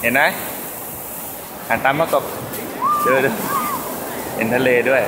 เห็นไหมหันตามมากบเจอเห็นทะเลด้วย